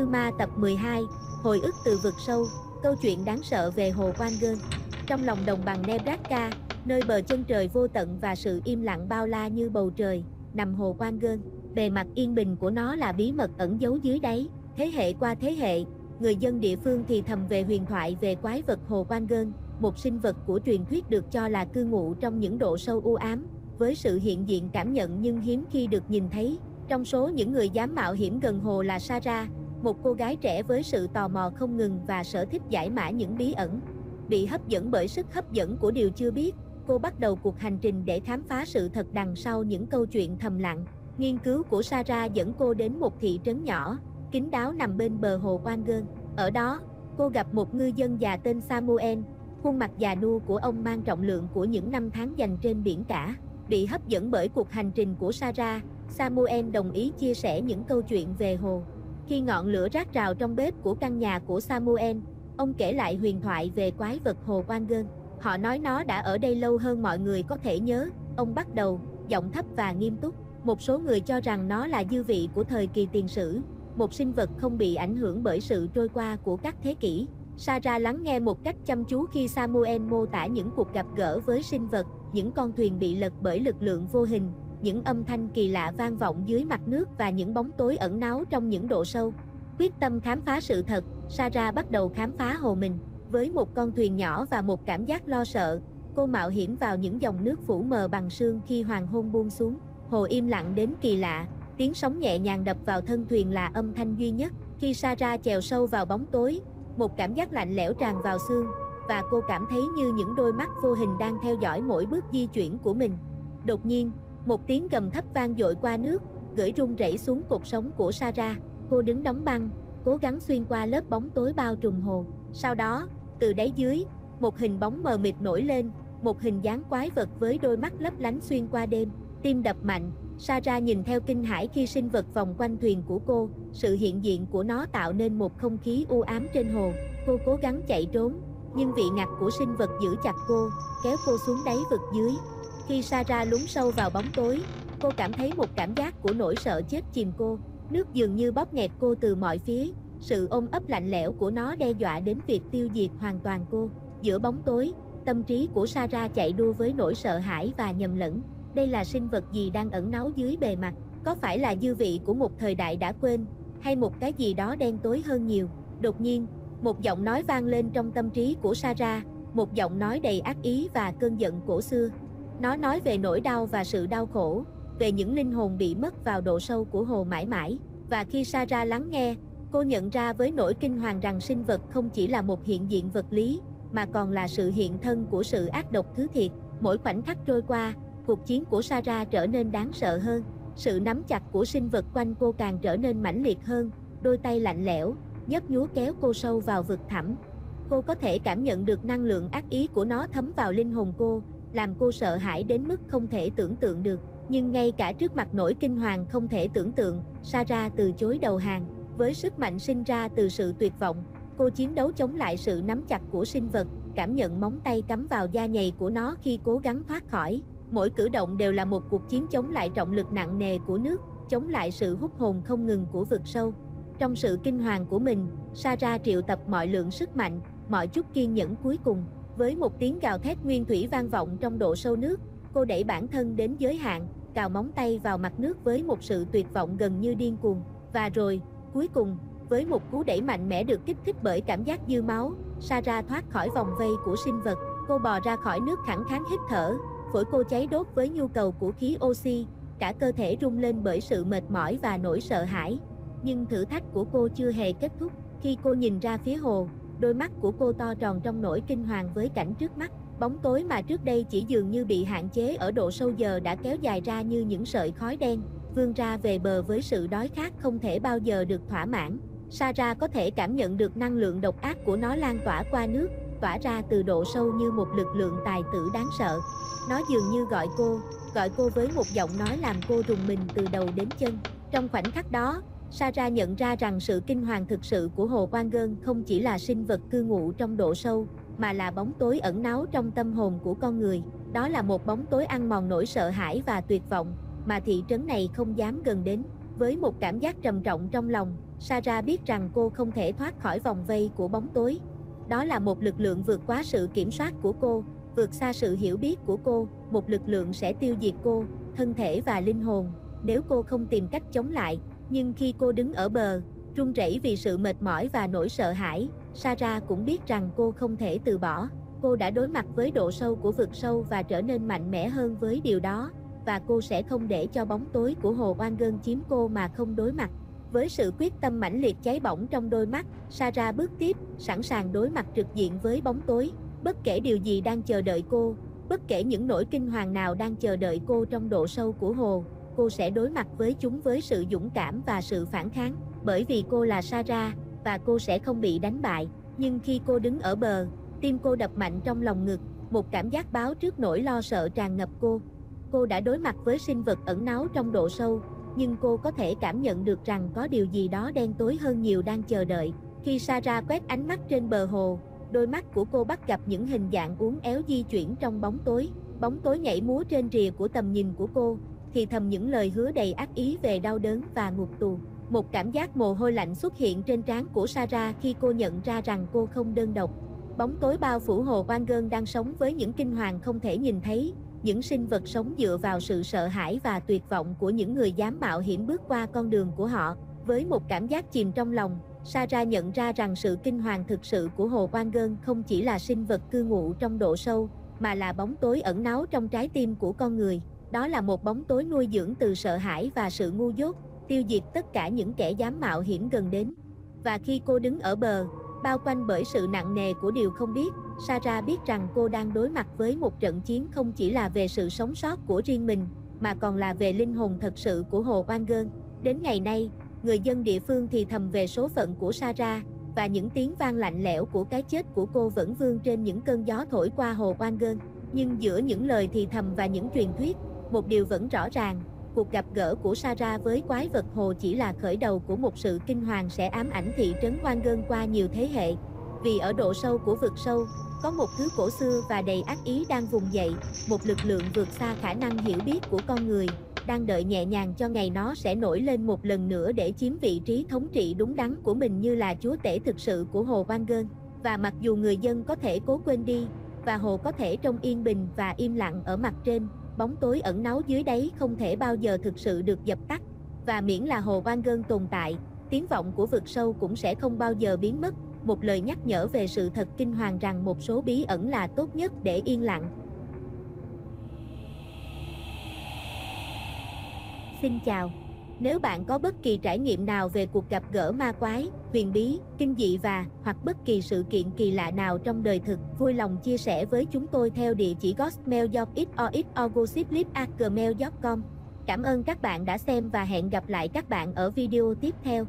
Thư Ma tập 12, Hồi ức từ vực sâu, câu chuyện đáng sợ về hồ Quan Gơn. Trong lòng đồng bằng Nebraska, nơi bờ chân trời vô tận và sự im lặng bao la như bầu trời, nằm hồ Quan Gơn. Bề mặt yên bình của nó là bí mật ẩn giấu dưới đáy, thế hệ qua thế hệ, người dân địa phương thì thầm về huyền thoại về quái vật hồ Quan Gơn, một sinh vật của truyền thuyết được cho là cư ngụ trong những độ sâu u ám, với sự hiện diện cảm nhận nhưng hiếm khi được nhìn thấy. Trong số những người dám mạo hiểm gần hồ là Sarah, một cô gái trẻ với sự tò mò không ngừng và sở thích giải mã những bí ẩn. Bị hấp dẫn bởi sức hấp dẫn của điều chưa biết, cô bắt đầu cuộc hành trình để khám phá sự thật đằng sau những câu chuyện thầm lặng. Nghiên cứu của Sarah dẫn cô đến một thị trấn nhỏ, kín đáo nằm bên bờ hồ Wangen. Ở đó, cô gặp một ngư dân già tên Samuel, khuôn mặt già nua của ông mang trọng lượng của những năm tháng dành trên biển cả. Bị hấp dẫn bởi cuộc hành trình của Sarah, Samuel đồng ý chia sẻ những câu chuyện về hồ. Khi ngọn lửa rác rào trong bếp của căn nhà của Samuel, ông kể lại huyền thoại về quái vật hồ Wangen. Họ nói nó đã ở đây lâu hơn mọi người có thể nhớ, ông bắt đầu, giọng thấp và nghiêm túc. Một số người cho rằng nó là dư vị của thời kỳ tiền sử, một sinh vật không bị ảnh hưởng bởi sự trôi qua của các thế kỷ. Sarah lắng nghe một cách chăm chú khi Samuel mô tả những cuộc gặp gỡ với sinh vật, những con thuyền bị lật bởi lực lượng vô hình, những âm thanh kỳ lạ vang vọng dưới mặt nước và những bóng tối ẩn náu trong những độ sâu. Quyết tâm khám phá sự thật, Sarah bắt đầu khám phá hồ mình. Với một con thuyền nhỏ và một cảm giác lo sợ, cô mạo hiểm vào những dòng nước phủ mờ bằng sương khi hoàng hôn buông xuống. Hồ im lặng đến kỳ lạ, tiếng sóng nhẹ nhàng đập vào thân thuyền là âm thanh duy nhất. Khi Sarah chèo sâu vào bóng tối, một cảm giác lạnh lẽo tràn vào xương, và cô cảm thấy như những đôi mắt vô hình đang theo dõi mỗi bước di chuyển của mình. Đột nhiên, một tiếng gầm thấp vang dội qua nước, gửi rung rẩy xuống cột sống của Sarah. Cô đứng đóng băng, cố gắng xuyên qua lớp bóng tối bao trùm hồ. Sau đó, từ đáy dưới, một hình bóng mờ mịt nổi lên, một hình dáng quái vật với đôi mắt lấp lánh xuyên qua đêm. Tim đập mạnh, Sarah nhìn theo kinh hãi khi sinh vật vòng quanh thuyền của cô, sự hiện diện của nó tạo nên một không khí u ám trên hồ. Cô cố gắng chạy trốn, nhưng vị ngặt của sinh vật giữ chặt cô, kéo cô xuống đáy vực dưới. Khi Sarah lún sâu vào bóng tối, cô cảm thấy một cảm giác của nỗi sợ chết chìm cô. Nước dường như bóp nghẹt cô từ mọi phía, sự ôm ấp lạnh lẽo của nó đe dọa đến việc tiêu diệt hoàn toàn cô. Giữa bóng tối, tâm trí của Sarah chạy đua với nỗi sợ hãi và nhầm lẫn. Đây là sinh vật gì đang ẩn náu dưới bề mặt? Có phải là dư vị của một thời đại đã quên, hay một cái gì đó đen tối hơn nhiều? Đột nhiên, một giọng nói vang lên trong tâm trí của Sarah, một giọng nói đầy ác ý và cơn giận cổ xưa. Nó nói về nỗi đau và sự đau khổ, về những linh hồn bị mất vào độ sâu của hồ mãi mãi. Và khi Sarah lắng nghe, cô nhận ra với nỗi kinh hoàng rằng sinh vật không chỉ là một hiện diện vật lý, mà còn là sự hiện thân của sự ác độc thứ thiệt. Mỗi khoảnh khắc trôi qua, cuộc chiến của Sarah trở nên đáng sợ hơn. Sự nắm chặt của sinh vật quanh cô càng trở nên mãnh liệt hơn, đôi tay lạnh lẽo, nhấp nhúa kéo cô sâu vào vực thẳm. Cô có thể cảm nhận được năng lượng ác ý của nó thấm vào linh hồn cô, làm cô sợ hãi đến mức không thể tưởng tượng được. Nhưng ngay cả trước mặt nỗi kinh hoàng không thể tưởng tượng, Sarah từ chối đầu hàng. Với sức mạnh sinh ra từ sự tuyệt vọng, cô chiến đấu chống lại sự nắm chặt của sinh vật, cảm nhận móng tay cắm vào da nhầy của nó khi cố gắng thoát khỏi. Mỗi cử động đều là một cuộc chiến chống lại trọng lực nặng nề của nước, chống lại sự hút hồn không ngừng của vực sâu. Trong sự kinh hoàng của mình, Sarah triệu tập mọi lượng sức mạnh, mọi chút kiên nhẫn cuối cùng. Với một tiếng gào thét nguyên thủy vang vọng trong độ sâu nước, cô đẩy bản thân đến giới hạn, cào móng tay vào mặt nước với một sự tuyệt vọng gần như điên cuồng. Và rồi, cuối cùng, với một cú đẩy mạnh mẽ được kích thích bởi cảm giác dư máu, Sarah thoát khỏi vòng vây của sinh vật. Cô bò ra khỏi nước khẳng kháng hít thở, phổi cô cháy đốt với nhu cầu của khí oxy, cả cơ thể rung lên bởi sự mệt mỏi và nỗi sợ hãi. Nhưng thử thách của cô chưa hề kết thúc. Khi cô nhìn ra phía hồ, đôi mắt của cô to tròn trong nỗi kinh hoàng với cảnh trước mắt. Bóng tối mà trước đây chỉ dường như bị hạn chế ở độ sâu giờ đã kéo dài ra như những sợi khói đen, vươn ra về bờ với sự đói khát không thể bao giờ được thỏa mãn. Sarah có thể cảm nhận được năng lượng độc ác của nó lan tỏa qua nước, tỏa ra từ độ sâu như một lực lượng tài tử đáng sợ. Nó dường như gọi cô, gọi cô với một giọng nói làm cô rùng mình từ đầu đến chân. Trong khoảnh khắc đó, Sara nhận ra rằng sự kinh hoàng thực sự của hồ Quan Gơn không chỉ là sinh vật cư ngụ trong độ sâu, mà là bóng tối ẩn náu trong tâm hồn của con người. Đó là một bóng tối ăn mòn nỗi sợ hãi và tuyệt vọng, mà thị trấn này không dám gần đến. Với một cảm giác trầm trọng trong lòng, Sara biết rằng cô không thể thoát khỏi vòng vây của bóng tối. Đó là một lực lượng vượt quá sự kiểm soát của cô, vượt xa sự hiểu biết của cô, một lực lượng sẽ tiêu diệt cô, thân thể và linh hồn, nếu cô không tìm cách chống lại. Nhưng khi cô đứng ở bờ, run rẩy vì sự mệt mỏi và nỗi sợ hãi, Sarah cũng biết rằng cô không thể từ bỏ. Cô đã đối mặt với độ sâu của vực sâu và trở nên mạnh mẽ hơn với điều đó, và cô sẽ không để cho bóng tối của hồ oan gơn chiếm cô mà không đối mặt. Với sự quyết tâm mãnh liệt cháy bỏng trong đôi mắt, Sarah bước tiếp, sẵn sàng đối mặt trực diện với bóng tối, bất kể điều gì đang chờ đợi cô, bất kể những nỗi kinh hoàng nào đang chờ đợi cô trong độ sâu của hồ, cô sẽ đối mặt với chúng với sự dũng cảm và sự phản kháng, bởi vì cô là Sarah, và cô sẽ không bị đánh bại. Nhưng khi cô đứng ở bờ, tim cô đập mạnh trong lòng ngực, một cảm giác báo trước nỗi lo sợ tràn ngập cô. Cô đã đối mặt với sinh vật ẩn náu trong độ sâu, nhưng cô có thể cảm nhận được rằng có điều gì đó đen tối hơn nhiều đang chờ đợi. Khi Sarah quét ánh mắt trên bờ hồ, đôi mắt của cô bắt gặp những hình dạng uốn éo di chuyển trong bóng tối. Bóng tối nhảy múa trên rìa của tầm nhìn của cô, thì thầm những lời hứa đầy ác ý về đau đớn và ngục tù. Một cảm giác mồ hôi lạnh xuất hiện trên trán của Sarah khi cô nhận ra rằng cô không đơn độc. Bóng tối bao phủ hồ Quan Gơn đang sống với những kinh hoàng không thể nhìn thấy, những sinh vật sống dựa vào sự sợ hãi và tuyệt vọng của những người dám mạo hiểm bước qua con đường của họ. Với một cảm giác chìm trong lòng, Sarah nhận ra rằng sự kinh hoàng thực sự của hồ Quan Gơn không chỉ là sinh vật cư ngụ trong độ sâu, mà là bóng tối ẩn náu trong trái tim của con người. Đó là một bóng tối nuôi dưỡng từ sợ hãi và sự ngu dốt, tiêu diệt tất cả những kẻ dám mạo hiểm gần đến. Và khi cô đứng ở bờ, bao quanh bởi sự nặng nề của điều không biết, Sarah biết rằng cô đang đối mặt với một trận chiến không chỉ là về sự sống sót của riêng mình, mà còn là về linh hồn thật sự của Hồ Oan Gơn. Đến ngày nay, người dân địa phương thì thầm về số phận của Sarah, và những tiếng vang lạnh lẽo của cái chết của cô vẫn vương trên những cơn gió thổi qua Hồ Oan Gơn. Nhưng giữa những lời thì thầm và những truyền thuyết, một điều vẫn rõ ràng, cuộc gặp gỡ của Sarah với quái vật hồ chỉ là khởi đầu của một sự kinh hoàng sẽ ám ảnh thị trấn Quan Gơn qua nhiều thế hệ. Vì ở độ sâu của vực sâu, có một thứ cổ xưa và đầy ác ý đang vùng dậy, một lực lượng vượt xa khả năng hiểu biết của con người, đang đợi nhẹ nhàng cho ngày nó sẽ nổi lên một lần nữa để chiếm vị trí thống trị đúng đắn của mình như là chúa tể thực sự của Hồ Van Gơn. Và mặc dù người dân có thể cố quên đi, và Hồ có thể trông yên bình và im lặng ở mặt trên, bóng tối ẩn náu dưới đáy không thể bao giờ thực sự được dập tắt. Và miễn là Hồ Van Gơn tồn tại, tiếng vọng của vực sâu cũng sẽ không bao giờ biến mất, một lời nhắc nhở về sự thật kinh hoàng rằng một số bí ẩn là tốt nhất để yên lặng. Xin chào. Nếu bạn có bất kỳ trải nghiệm nào về cuộc gặp gỡ ma quái, huyền bí, kinh dị và hoặc bất kỳ sự kiện kỳ lạ nào trong đời thực, vui lòng chia sẻ với chúng tôi theo địa chỉ gospel.xorxorgossiplip.gmail.com. Cảm ơn các bạn đã xem và hẹn gặp lại các bạn ở video tiếp theo.